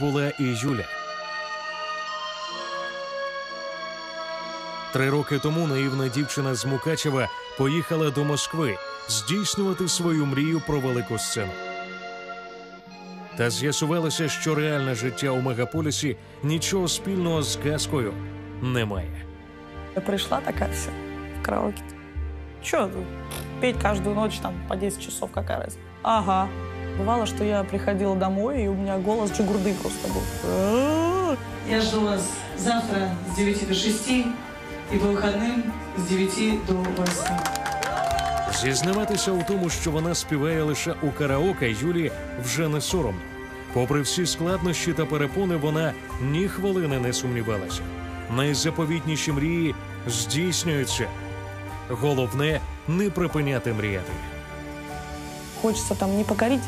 була і Юля. Три роки тому наївна дівчина з Мукачева поїхала до Москви здійснювати свою мрію про велику сцену. Та з'ясувалося, що реальне життя у мегаполісі нічого спільного з казкою не має. Я пришла такая вся в караоке. Че, петь каждую ночь там по 10 часов, какая разница? Ага. Бывало, что я приходила домой, и у меня голос джигурды просто был. Я жду вас завтра с 9 до 6 и по выходным с 9 до 8. Зізнаватися у тому, що вона співає лише у караоке, Юлі вже не соромно. Попри всі складнощі та перепони, вона ні хвилини не сумнівалася. Найзаповітніші мрії здійснюються. Головне не припиняти мріяти. Хочется там не покорить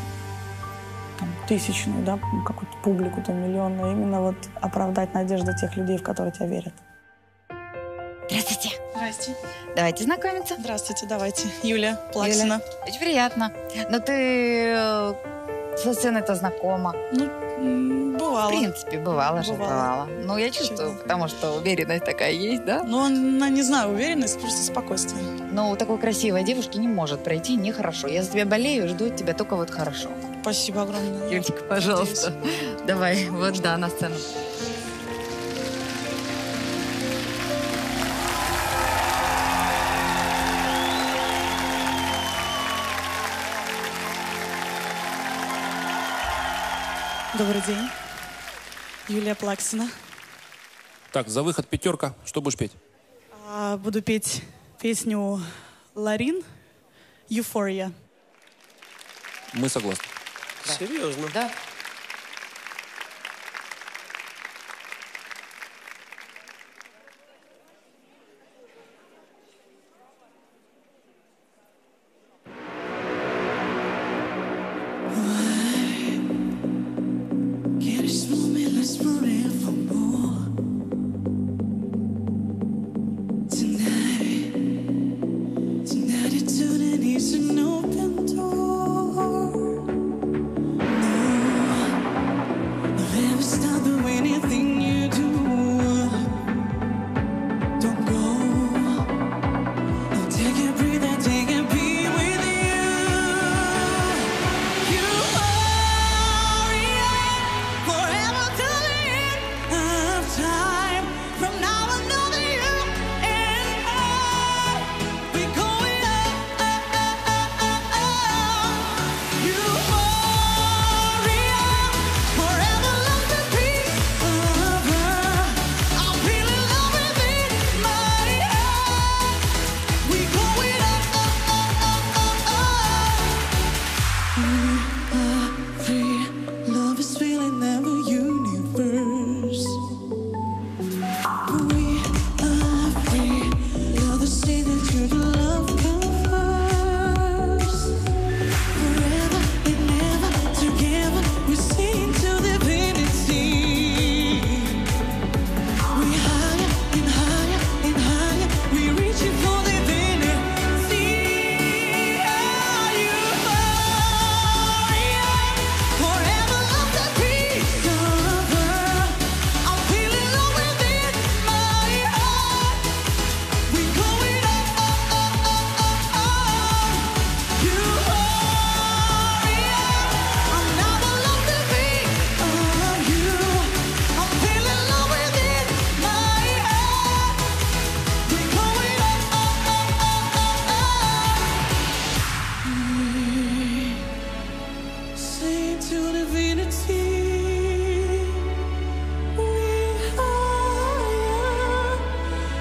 там, тысячную, да, какую-то публику, там, миллионную, именно вот оправдать надежды тех людей, в которые тебя верят. Здравствуйте. Здрасте. Давайте знакомиться. Здравствуйте, давайте. Юля Плаксина. Очень приятно. Но ты э, со сцены-то знакома. Ну, м, В бывало. принципе, бывало же, Бывало. бывало. Ну, я чувствую, Чего? потому что уверенность такая есть, да? Но она, не знаю, уверенность, просто спокойствие. Но у такой красивой девушки не может пройти нехорошо. Я за тебя болею, жду от тебя только вот хорошо. Спасибо огромное. Юльчик, пожалуйста, давай, вот да, на сцену. Добрый день. Юлия Плаксина. Так, за выход пятерка. Что будешь петь? А, буду петь песню Ларин «Euphoria». Мы согласны. Серьезно? Да.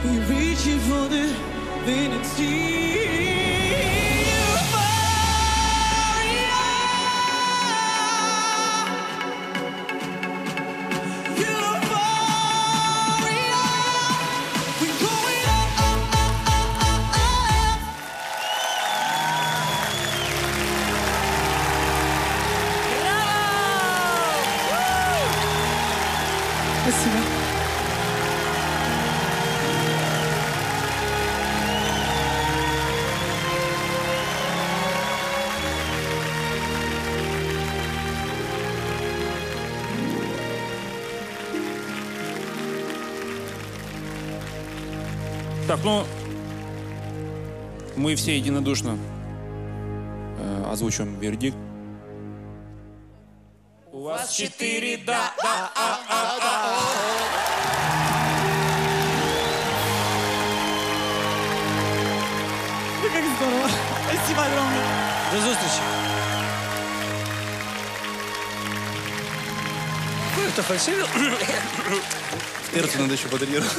we reaching for divinity. We going up, up, up, up, up, up. Спасибо. Так, ну, мы все единодушно э, озвучим вердикт. У вас четыре да, да, Ну, Как здорово. Спасибо огромное. До зустрічі. Это фальшивил. Перцу надо еще подарировать.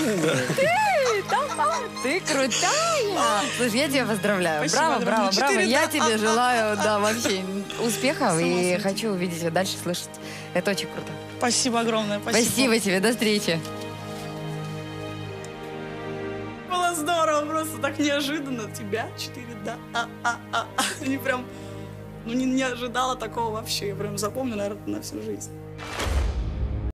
Ты крутая! Слушай, я тебя поздравляю. Спасибо браво, браво, браво. Я тебе желаю, да, вообще успехов и хочу увидеть тебя дальше, слышать. Это очень круто. Спасибо огромное. Спасибо. Спасибо тебе, до встречи. Было здорово, просто так неожиданно. Тебя четыре, да. А, а, а, а. Не прям, ну не, не ожидала такого вообще. Я прям запомню, наверное, на всю жизнь.